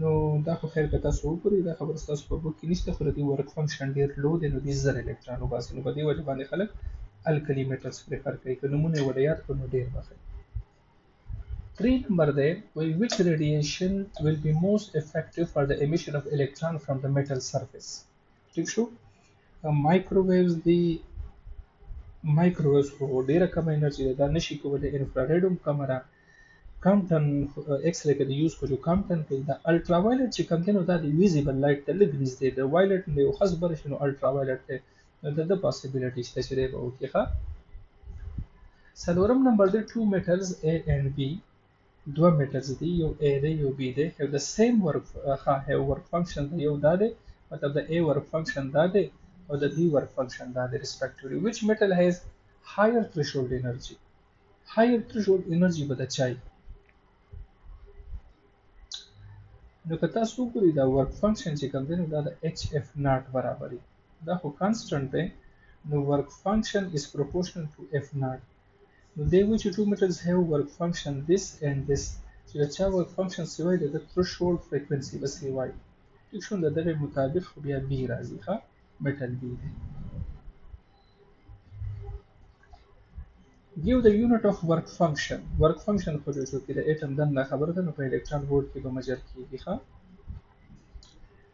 نو دا خو خیر که تاسو وګورئ دا خبره ستاسو په بوک کې نشته خو د دې ورک فنکشن ډېر لو دی نو دې زر الکترون وباسي نو په دې وجه باندې خلک الکلي میټلز پریفر کوي که نومونه یې ورله یاد کړو نو ډېر به ښه درې نمبر دی وایي وچ ریډیشن ویل بي موسټ افیکټیو فار د امیشن اف الکترون فرام د میټل سرفیس ټیک شو مایکروویوز دی مایکروویوز خو ډیره کم انرژي ده دا نشي کولی انفراریډ هم کمه ده کم ټن ایکس ری کې د یوز کو جو کم ټن کې دا الټرا وایلټ چې کم دی نو دا د ویزیبل لایټ ته لږ نږدې ده وایلټ نه یو خاص بر شي نو الټرا وایلټ دی نو د ده پاسبیلیټي شته چې دی به وکړي ښه څلورم نمبر دی ټو میټلز اے اینډ بي دوه میټرز دي یو ا دی یو بی دی یو د سیم ورک ها یو ورک فنکشن دی یو دا دی مطلب د ا ورک فنکشن دا دی او د بی ورک فنکشن دا دی ریسپیکټیولی وچ میټل هیز هایر تھریشولډ انرژي هایر تھریشولډ انرژي به د چای نو که تاسو وګورئ دا ورک فنکشن چې کوم دی نو دا د ایچ اف ناټ برابر دی دا خو کانسټنټ دی نو ورک فنکشن از پروپورشنل ټو اف ناټ نو دی وایي چې ټو میټلز هیو ورک فنکشن دیس اینډ دیس چې د چا ورک فنکشن سی وایي د ترشولډ فریکوینسي به سی وایي ټیک شو د دغه مطابق خو بیا بی راځي ښه میټل بی دی give the unit of work function work function خو جوړ شو کې د اټم دنده خبره ده نو په الکترون وولټ کې به مجر کیږي ښه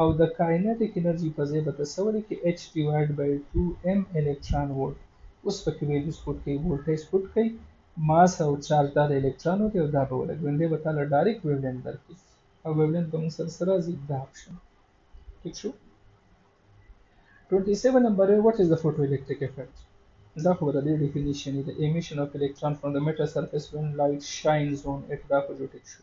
او د کاینټیک انرژي په ځای به ته څه ولیکې اچ ډیوایډ بای ټو ایم الکترون ولټ اوس پکې ویلیوز پوټ کړئ ولټیج پوټ کړئ ماس او چارج دا د الکترونو دی او دا به ولګوئ نو دی به تاله ډایرکټ ویولینټ درکړي او ویولینټ به موږ سره څه راځي دا اپشن ټیک شو 27 نمبر وټ از د فوټو الکتریک افیکټ دا خو د دې ډیفینیشن دی ایمیشن اف الکترون فرام د میټر سرفیس وین لایټ شاینز اون اټ دا خو جوټیک شو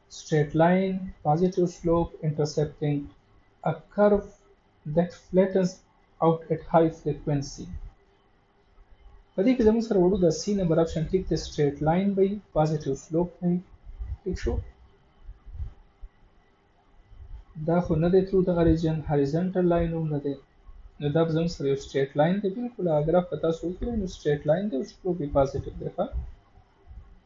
straight line positive slope intercepting a curve that flattens out at high frequency په دې کې زموږ سره وړو د سی نمبر اپشن ټیک ته سټریټ لاین وي پازیټیو سلوپ وي ټیک شو دا خو نه دی ترو دغه ریجن هاریزنټل لاین هم نه دی نو دا به زموږ سره یو سټریټ لاین دی بلکل هغه ګراف که تاسو وګورئ نو سټریټ لاین دی او سلوپ یې پازیټیو دی ښه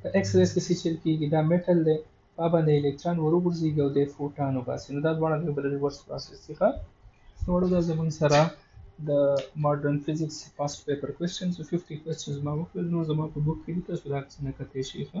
په ایکس ریز کې څه چل کیږي دا میټل دی په باندې الکترون وروغورځيږي او د فوټون وباسي نو دا دواړه د بل ریورس پروسس دی ښه نو وړو دا زموږ سره د ماډرن فزکس پاست پیپر کوېسچنز 50 کوېسچنز ما وکړل نو زما په بوک کې دي تاسو دا عکسونه کتلی شئ ښه